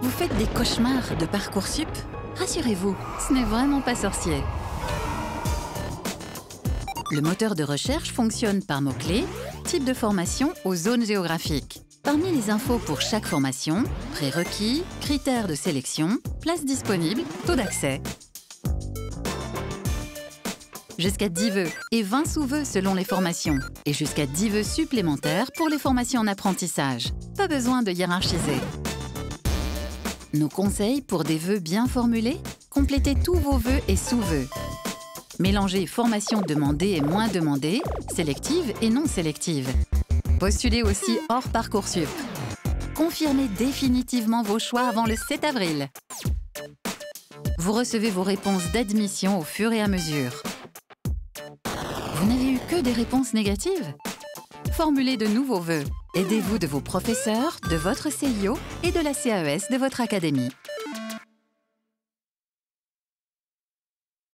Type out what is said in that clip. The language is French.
Vous faites des cauchemars de Parcoursup Rassurez-vous, ce n'est vraiment pas sorcier. Le moteur de recherche fonctionne par mots-clés, type de formation aux zones géographiques. Parmi les infos pour chaque formation, prérequis, critères de sélection, places disponibles, taux d'accès. Jusqu'à 10 vœux et 20 sous-vœux selon les formations. Et jusqu'à 10 vœux supplémentaires pour les formations en apprentissage. Pas besoin de hiérarchiser. Nos conseils pour des vœux bien formulés Complétez tous vos vœux et sous-vœux. Mélangez formation demandée et moins demandée, sélective et non sélective. Postulez aussi hors Parcoursup. Confirmez définitivement vos choix avant le 7 avril. Vous recevez vos réponses d'admission au fur et à mesure. Vous n'avez eu que des réponses négatives? Formulez de nouveaux vœux. Aidez-vous de vos professeurs, de votre CIO et de la CAES de votre académie.